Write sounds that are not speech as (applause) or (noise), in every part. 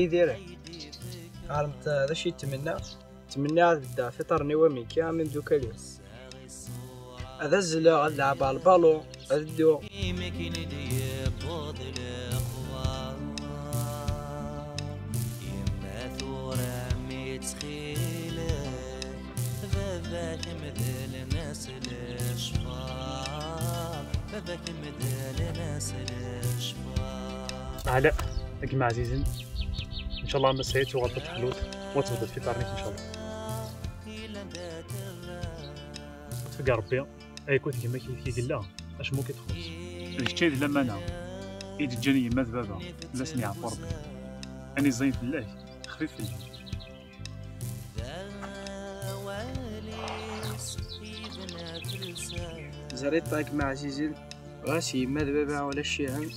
اي ديرك عرمت هذا الشيء تمنى تمنى بدا فطر نوامي كامل دوكا اليوم هذا الزلا غنلعب على البالون ناس الاشفار علاء كما عزيزين شاء الله مسيت وغلطت حلوت وتبدا في طارنيك إن شاء الله. تفقع ربي. أي كنت كما كي كي لا أش مو كيتخلص الشيء لما أنا إيد جاني يما بابا لا سني عفو ربي. أني زين في الله خفيف في الله زريت طايق مع عزيزين غاسي ما دبابا ولا الشيعن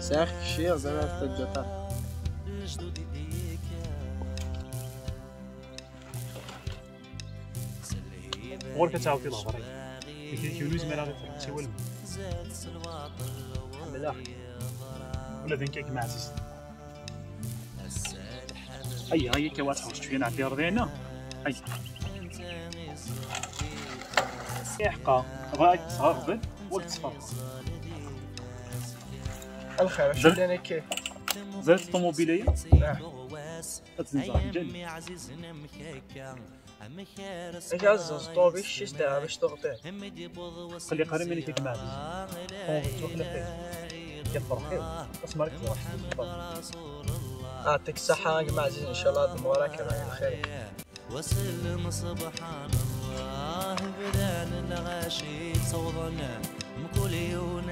ساخ الشيع زرا تجطا غور كتعاود في الهضره كي كيولوز ما لا سوى الماء لا ولا ذنك كما عزيز أي هاي كي واضحه واش فينا عندي رضينا أي. يحقا بغاك تصغر قبل وقت تصفر الخير شو أنا كيف زادت الطوموبيلية تتنزع الجنة. إيش عزز طوبي شيش داع باش تغطي؟ خلي قريب وخلي خير كفر خير اسمرك اعطيك الصحة مع عزيز إن شاء الله دمورك راهي الخير وسلم سبحان الله بدان الغاشي يوم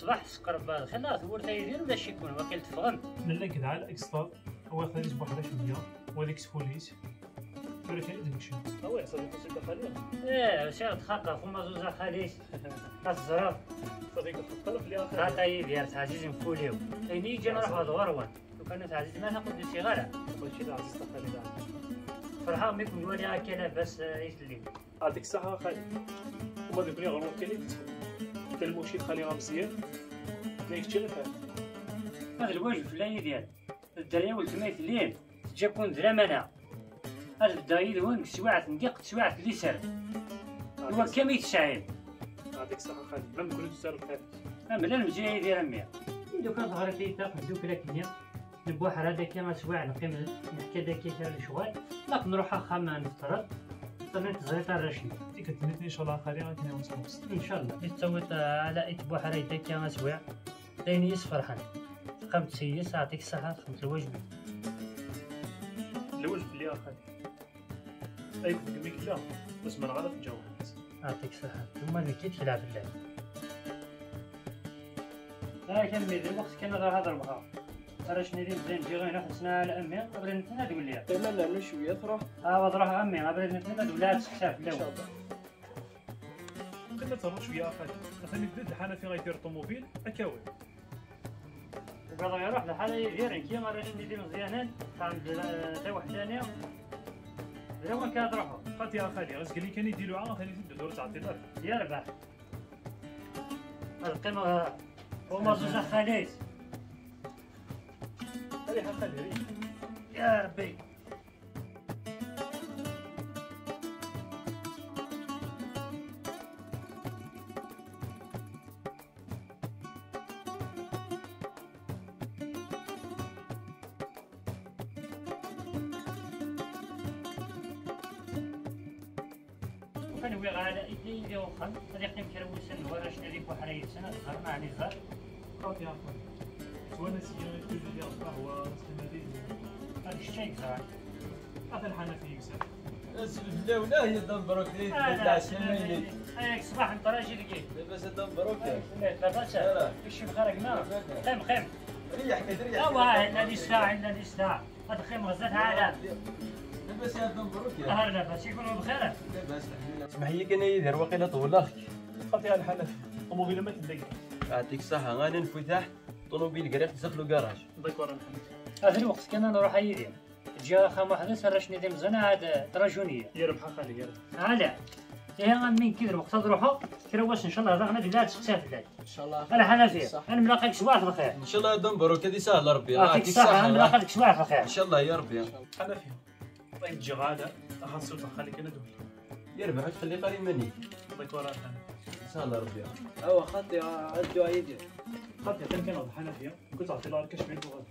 الصباح تقرب خلا ثور تايدير ولا شي يكون؟ واكل تفهم لا كدا على الاكسترا هو خليج بواحد 10% وهذيك سفوليس ولا كان يدمشي هو يحصل لك سيكا خليل إيه شي تخاقا فما زوز خاليش (laughs) كتزرب صديق الطرف اللي آخر. خاطا يدير تعزيز نفوليو اين يجي نروح هاد غروان لو كان تعزيز ما ناخذ شي غالا ماشي لا عزيز تخلي فرحان بكم نولي هكا لاباس يسلي هذيك الساعة خالي وما ديك غير كاين يدخل حتى المشي خليها مزيان. ما يكتشف هذا. الواجب الفلاني ديال الدريه والتميت الليل جا كون درامنا هذا الدايد وين سواعة نديق سواعة اللي سر هو كم يتشعل هذيك الساعة خالي ما تسال الخير أما لا نمشي يدير امي دوك ظهرت لي تاق دوك لكن نبوح هذاك ما سواع نقيم نحكي داك كيف الشغل. لا نروح خاما نفترض. ننتظر تاع الرشيد ديك التنين ان شاء الله غادي نوصل وسط إن شاء الله. يتوت على اتبوح رايتك يا مسوع دايني يصفر حن خمس سيس أعطيك الصحة خمس الوجبة الأول في اللي خالي أي كنت كميك لا بس ما نغلط الجو يعطيك الصحة. ثم ذيك تلعب اللعب. لا كمل الوقت كان هذا معاه راش ندير زين جي غير حسنا على امي قبل نتنا تقول لي تمام لأنه شوية تروح ها وضرح أمي. قبل نتنا تقول لها تسحسها في الأول الله. كنا تروح شوية خالي مثلا يبدا الحنفي غيدير الطوموبيل أكاوي. وقضى يروح لحاله يدير كيما راش ندير مزيانين. عند تا وحدانية دابا كان تروحوا قالت يا خالي غاز قال لي كان يديروا عام ثاني تبدا دور تعطي الأرض يربح القيمة هما زوج خاليت ريحه خالي ريحه يا ربي. كان وي على ايدي يدي وخن هذا يقيم كروسن هو راش نريك وحرايت سنة صغر معني صغر قالت كل ديال القهوه استمريت هذا الشيء صار هذا الحنفي يكسر لا هي دم بروك دي تاع سميني هيك صباح انت راجل لقيت لاباس دم لا باس إيش بخارج ما خيم خيم ريح كده ريح اوا الا نستاع الا نستاع هذا خيم غزتها على لاباس يا دم بروك يا ظهر لاباس يكونوا بخير لاباس اسمح لي كان يدير واقيلا طول اخك قالت يا الحنفي الطوموبيل ما تلاقي يعطيك الصحة غادي نفتح طوموبيل قريب تسخلو كراج الله يكون الحنفي هذا الوقت كنا نروح ايدي جا خام واحد سرش ندم زنا هذا تراجونية. يربح خالي يربح. هلا يا من كذا الوقت تروحوا كروس إن شاء الله رغنا بلاد سكسات بلاد إن شاء الله. أنا حنفي صح. أنا ملاقيك سواح بخير إن شاء الله دم بروك هذه سهلة ربي. يعطيك الصحة أنا ملاقيك سواح بخير إن شاء الله يا ربي. حنفي طيب تجي غادا اخصو خالي كان دول يربح تخلي قريب مني. الله يكون الحنفي سهلة ربي اوا خاطي عدو عيدي قالت يا كان كان الحنفي كنت تعطي لها كشمير بغاد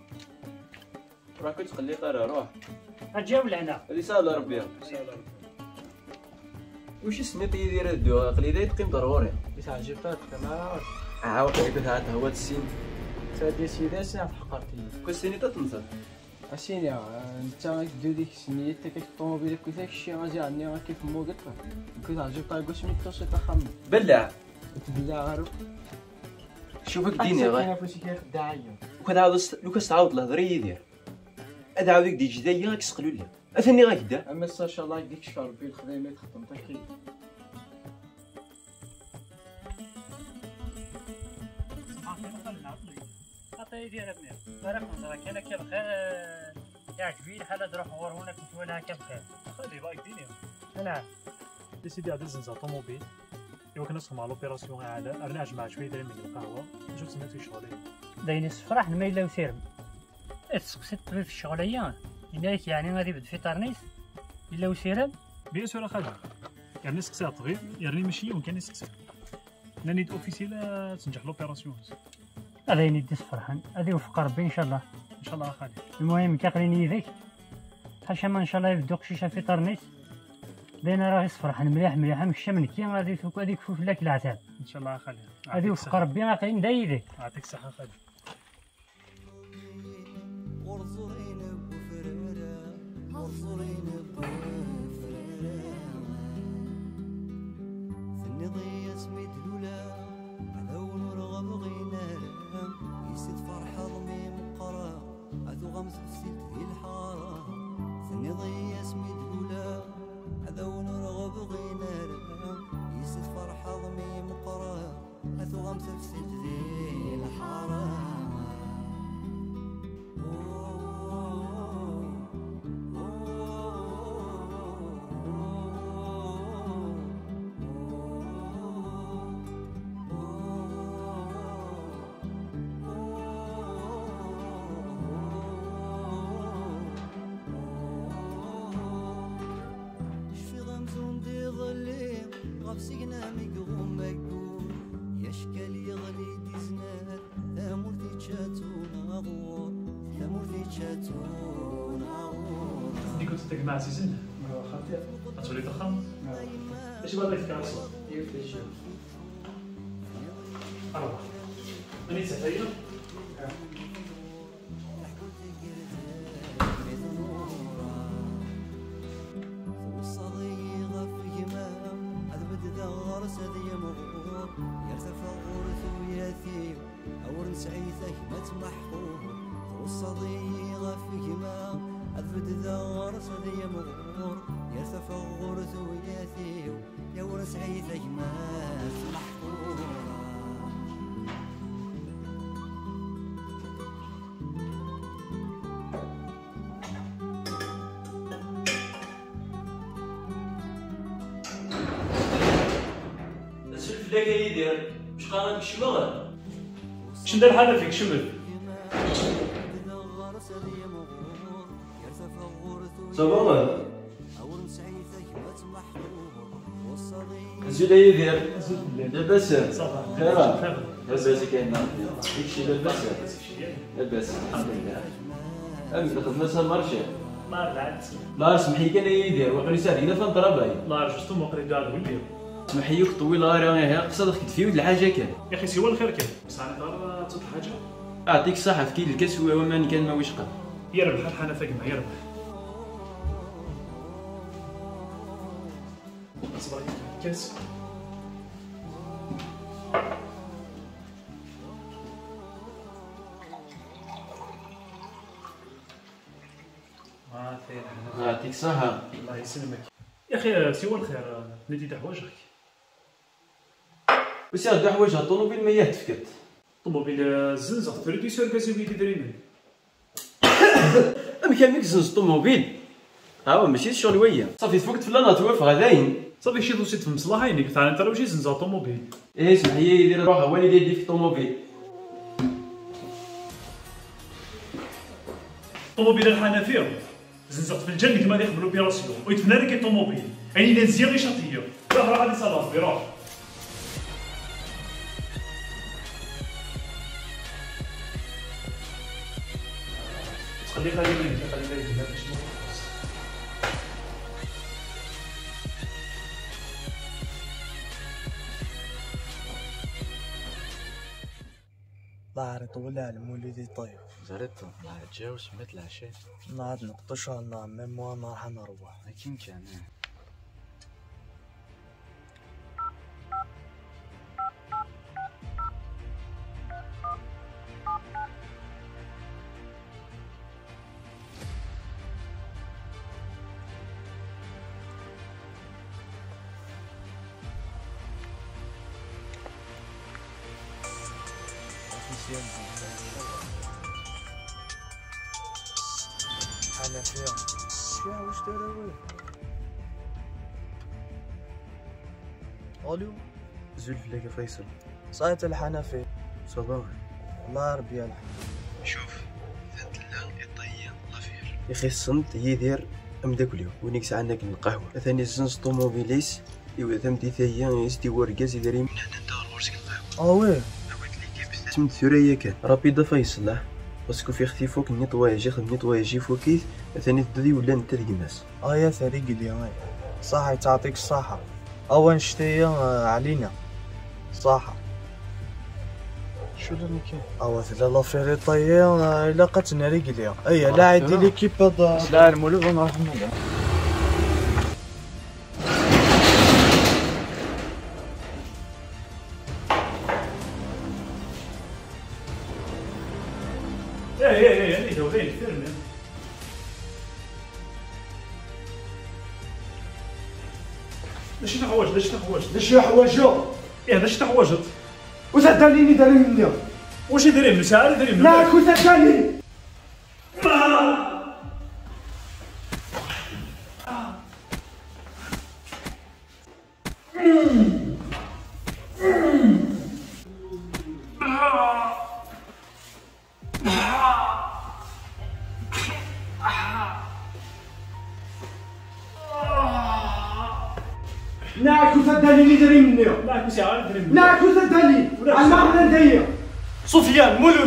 راك تخلي قرا روح. اجاو لهنا سهلة ربي. وش سميت يدير الدو قلي دايت قيم ضروري. تعجبتك تمام عاود كنت هات هو السين. تادي سيدي ساعة حقرتي كل سنة تتنصر أسيني أنت دو ديك سميتك الطوموبيل كنت الشيء غازي عني كيف مو قلت. كنت عجبتك واش ميتوسي تخمم بلع تبدا غير شوفك ديني غير. أنا فوسي كيف داعية وكان عاود لو كاس تعاود الهضري يدير. هذا عاود دي جدايا راك سقلو لي أثني غاكدا أما إن شاء الله يديك شفا ربي الخدمة تخدم تكي حتى يدير ابني. بارك نظرك أنا كيف خير. يعجبني الحالة تروح غور هنا كنت ولا كيف خير. خالي بايك ديني. نعم دي سيدي عاد زنزا طوموبيل. ايوا كنا نسمع لوبيراسيون على ارنا جمع شوية داير من القهوة. نشوف سمعت في شغلي. داين فرح ما الا وسيرم تسقسيت في الشغلية هناك يعني غادي يبدأ في طرنيس؟ الا وسيرم بيان سور خالي يعني نسقسي الطبيب يعني ماشي يمكن نسقسي لاني اوفيسيال تنجح لوبيراسيون هذا يدي فرحان. هذا يوفق ربي إن شاء الله. إن شاء الله خالي المهم كاقليني يديك حاشا إن شاء الله يبدو قشيشه في طرنيس. بين راه يصفرحن مليح مليح مشى من كي غادي يفك هذيك فوف لك العتاب إن شاء الله خالي هذا يوفق ربي عاقلين دا يديك. يعطيك الصحة غرزورين بفريرة في النضية سميت لولا هذا ونرغب غينا يسد فرحة ضمي مقرا. أذو غمس فسيلت ذي الحارة ثني كنت تجمع عزيزين خطير غتولي تخم؟ اش بغا لك لك يدير مش قاعد الشمال شنو دار هذا فيك شمل صبر زيد يدير لاباس صافا خير لاباس كاين داكشي لاباس لاباس الحمد لله امس خدمة المارشي ما لا سمحي كان يدير وقري ساعه الا فان ضرباي الله رجعتو ما قريت كاع ولدي سمحي لك طويل غير غير قصدك تفي ود الحاجة كان يا أخي سوى الخير كان بصح أنا دار تصد حاجة أعطيك الصحة في كيل الكاس وما كان ما ويش قد يربح الحنا فاقمة يربح أصبر عليك كاس. ما خير يعطيك الصحة. الله يسلمك. يا أخي سوى الخير ندي تاع حوايجك بس يا دا حوايج الطوموبيل ما يهتفكت طوموبيل الزنزة تريدي سور كاسي بيدي دريمن (coughs) ام كان ميك زنز طوموبيل ها ماشي الشغل ويا صافي تفوقت في لانا توقف غاداين صافي شي دوسيت في مصلحة يعني قلت أنا ترى وشي زنزة طوموبيل إيه سمحي يدير روحه هو اللي يدير في الطوموبيل طوموبيل الحنفية زنزة في الجنة كما يقبلوا اوبيراسيون ويتفنى لك الطوموبيل يعني لازم غير شاطية روح روح غادي صلاف روح تخلي خلي منك خلي بالك لا باش ما تخلص. ظهري طول على مولدي طيب؟ زرت مع الجو سمعت العشاء نعاد نقطش أنا ميم وأنا راح نروح. لكن كان حنفية فيها واش تراوي ألو زلف لك فيصل صايت الحنفي صباح الله ربي الحمد شوف ذات الله يطيب لافير يا أخي الصمت يدير ام داك اليوم ونيك ساعة ناكل القهوة ثاني الزنز طوموبيليس ايوا ثم دي ثايا يستي ورقاز يدري من هنا ندور ورزق القهوة آه كيف سمت ثريا كان رابيدا فيصل باسكو في أختي فوق النيطواياج ياخذ النيطواياج فوكيت ثاني تدري ولا انت تقماس آه يا ثري قلي صح تعطيك الصحة. اول شتيا آه، علينا. صح شو اللي كان أو لا لافير طيا الا قتنا رجليا اي لا عندي ليكيب هذا. لا المولود نروح نلعب دورين فيلم باش نحوج باش نحوج باش يحوجو إيه باش نحوجت وتعدليني داري مني واش يدير من ساعه يدير من لا كنت تعدلي Julian Müller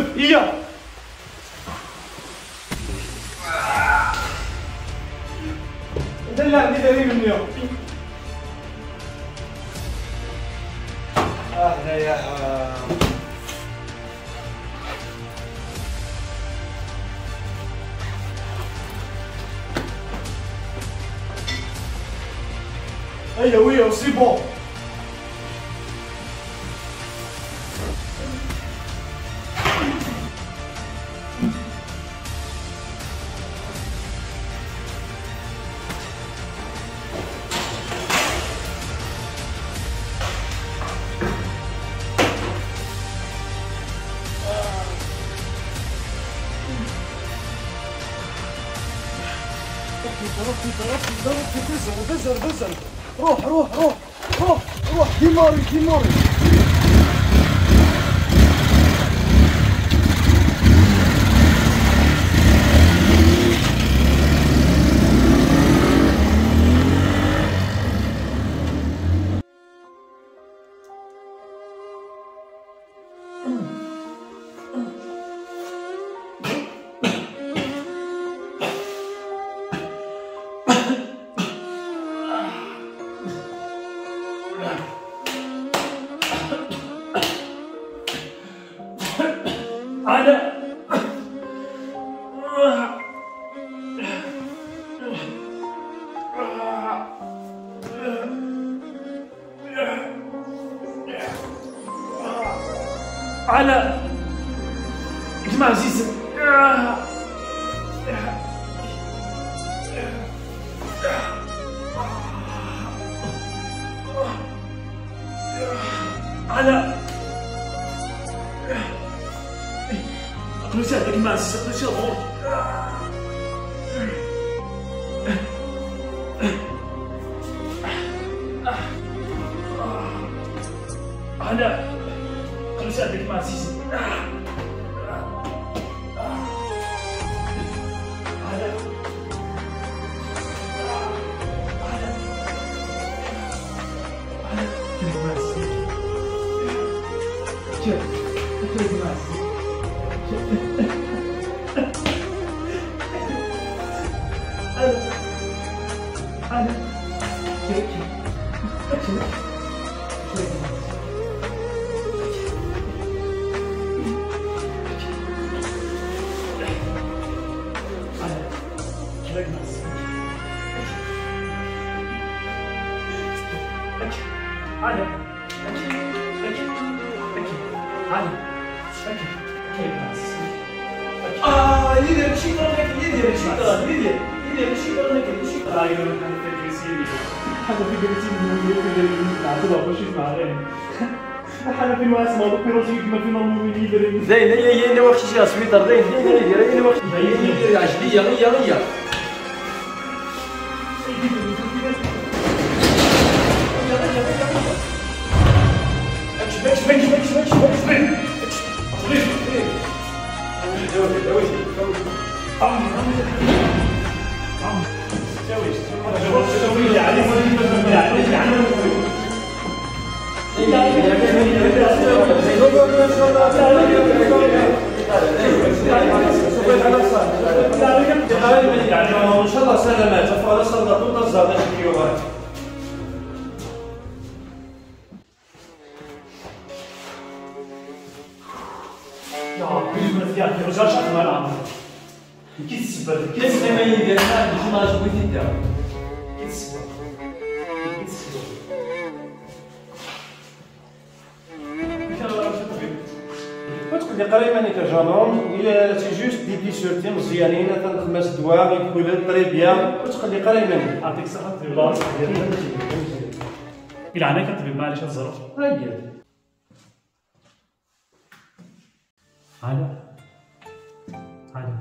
على جماعة عزيزة على أقول ساعدك مع السقف شغل أنا أقول ساعدك مع سيسي آه يدير شي طريق يدير شي طريق يدير يدير شي طريق شي طريق هذا في جلسين نعتبر باش يسمع اغاني حنا في الواسمة وبيروجي كما في نورمال يدير زين هي هي اللي واخد شي سويتر زين هي اللي يدير هي اللي واخد يدير عجليه غيا غيا تي جوست دي بيسورتي مزيانين تنخمس دواء يكون طري بيان وتخلي قريب مانيك يعطيك الصحة طبيب. بلاصة إلا عناك طبيب معليش الزرع رجال هلا. هلا.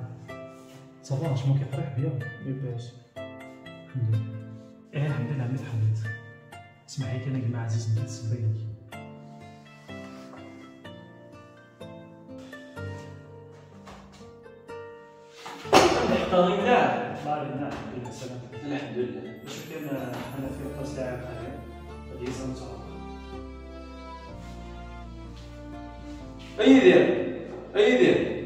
صباح شنو كيطرح بيا لاباس الحمد لله. إيه الحمد لله عملت حميت اسمحي لي أنا جماعة عزيز نبيت السبايك ما علينا الحمد لله. كان أنا في غادي يزن أي دير أي دير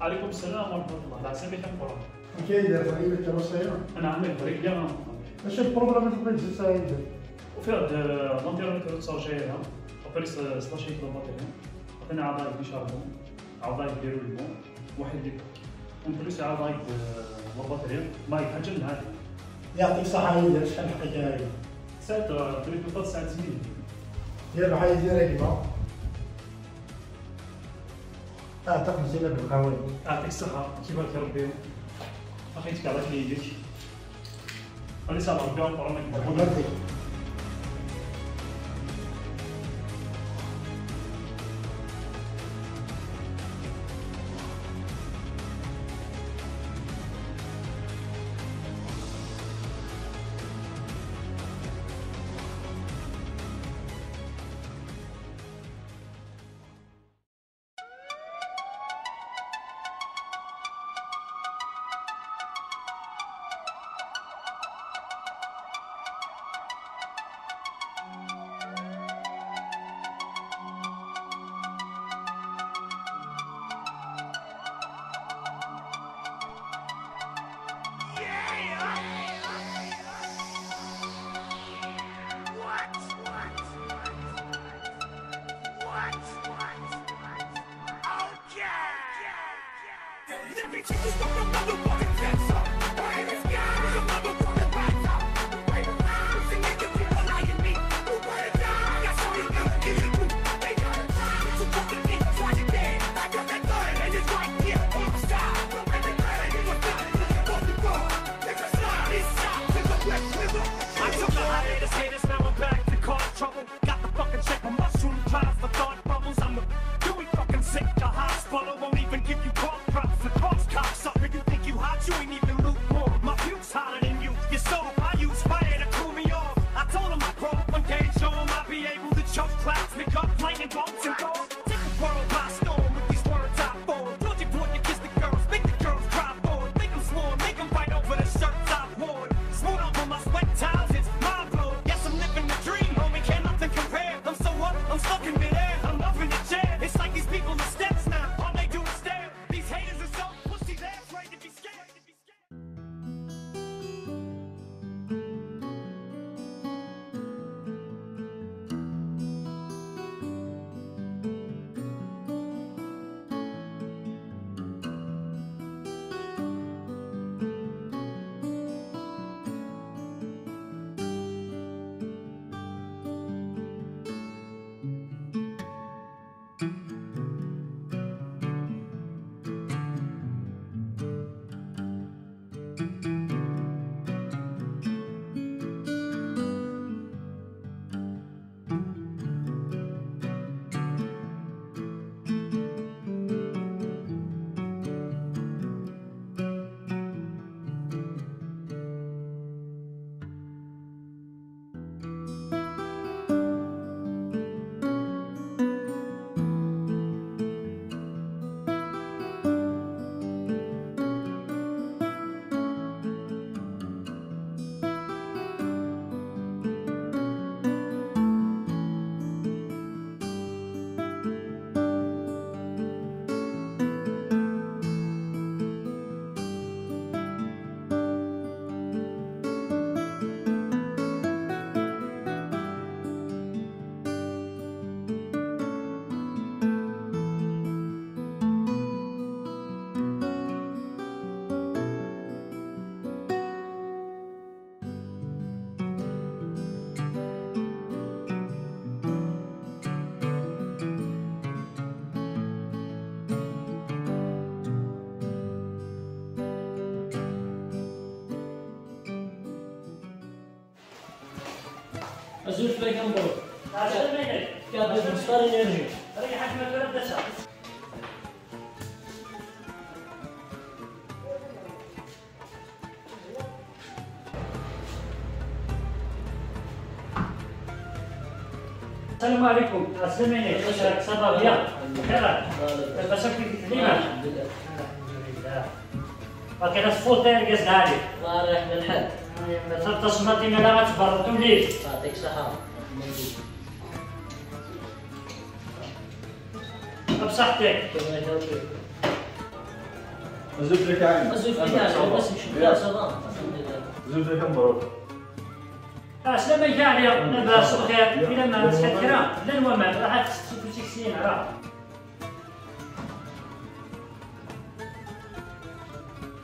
عليكم السلام ورحمة الله. بك القران كاين داير غريبة كما سايرة أنا عامل فريق ديال اش البروبليم اللي تبغي تجلس عندك وفي هاد لونتيرو تسارجيها ابري 16 كيلو باتريون عطينا عضايق بيشاربون عضايق ديالو البون واحد اللي اون بليس عضايق لا باتريون مايك حاجة من هذه. يعطيك يدير شحال الحكاية هاي ساعات تريد تبقى ساعات سنين دير بحال كيما تاخذ زينة بالقهوة يعطيك الصحة. كيفاش تربيهم اخيتك على يديك غادي صافي ربي القران الله كابل مستر انرجي السلام عليكم. اسلميني كيفك صبا بيان خيرك لاباس كيف تليمة الحمد لله الحمد لله. باقي راس فوت يرقص عليك الله يريح من الحد ما تصمتي لا ما تبردوا ليش يعطيك الصحة بصحتك زوج لك عين زوج لك عين بس نشوف لا صدام زوج لك مبروك اسلام يعني لاباس بخير إلى ما مسكت كرا لا المهم راح تسكت شي سنين راه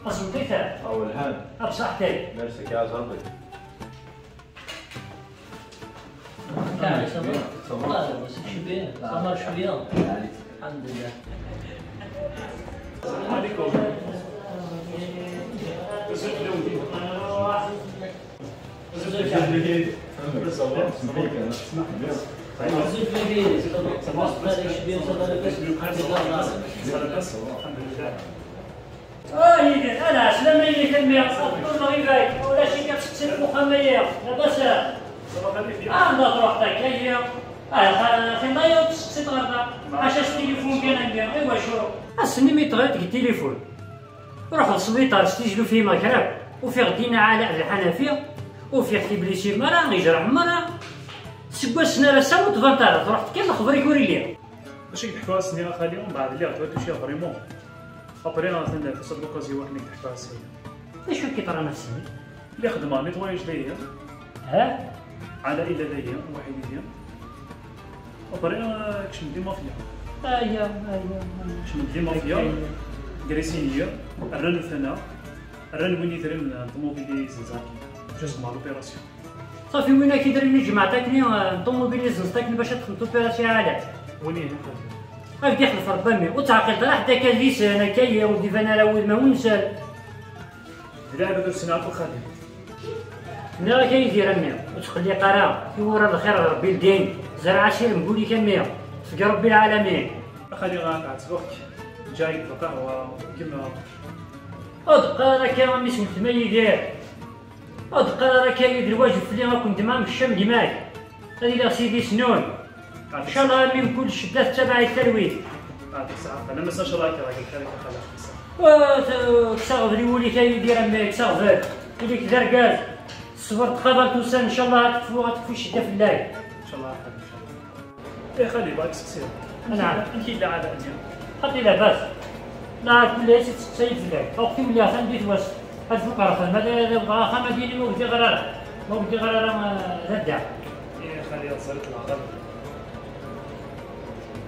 اصبحت اول هان بصحتك ميرسي يا زربي تعال صبر لا بس شوية صبر الحمد لله عليكم صبر صبر الحمد لله آه يدير أنا اسلام اللي كنبيع طول غير ولا شي كتسكت مخميه لاباس آه نضغط وحدك هي آه خنايا وتسكت غردا عشاش التليفون كان ندير ايوا شو؟ اسني مي التليفون. روح للسبيطار استيجلو فيه مكرب. وفيه غدينا علاء الحنفيه وفيه تبليسي مرة غيجرح مرة. سكوا السنة راه ساوت فانتارات رحت كان خبر يكوري لي باش يضحكوا على سنين خالي ومن بعد اللي عطيتو شي فريمون ابري أنا تندا في صدق اوكازيون واحد تحكوا على السنين إيش كيطرى نفسي اللي خدمه نيطوايج ليا ها عائلة ليا وحيديا ابري أنا كش ندي مافيا. ايوا ايوا كش ندي مافيا. كريسينيا الرن ثنا الرن وين يدري من الطوموبيل زنزاكي جوز مع لوبيراسيون صافي وين كيدير لي جمعتكني طوموبيل زنزتكني باش تخلطو فيها شي علاج وين هي غادي يحلف ربي وتعقل راه حتى كان لي سنه كاي ودي فانا لا ولد ما لا بدر سنة خالي ملي راه كيدير امي وتخلي قرا في ورا الخير ربي الدين. زرع شي نقول لك امي تفقى ربي العالمين. خالي غاقع تروح جاي القهوة كيما ادقى راه كان امي سمت ما يدير ادقى راه كاين الواجب ما كنت ما مشام ديماك هذه لا سيدي سنون ان شاء الله من كل شدة تبع يعطيك الصحة أنا ما ساش رايك راك خالي خالي وكساغ لي ولي كاي يدير أمي كساغ اللي كدار قال صبرت قبل توسان إن شاء الله غتكفو غتكفو الشده في الليل إن شاء الله إن شاء الله إيه خالي باك سكسير نعم انت لا عاد أنت. خطي لاباس لا كل شيء تسيد في الليل وقتي ملي غادي تواس هاد الفقراء خا ماذا بغا خا مديني ما بدي غرارة. ما بدي غرارة ردع إيه خالي صارت العقل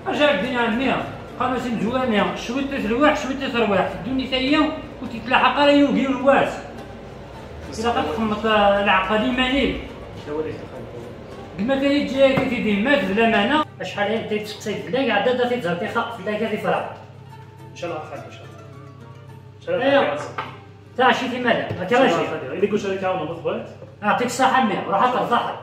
ارجع الدنيا عمي خمس جوانيا شوية تروح شوية تروح الدنيا ثانية وتتلاحق راه يوقي الواس. إذا غتخمط العقدي مانيل كما كان يجي كيدي مات بلا معنى. شحال هي بديت تقصيد بلا عاد دا تيتزر تيخاف بلا كان يفرق إن شاء الله خالي إن شاء الله. إن شاء الله ايوا تا شي في مالا ما كرهش اللي قلت لك عاون يعطيك الصحة مي روح ترتاح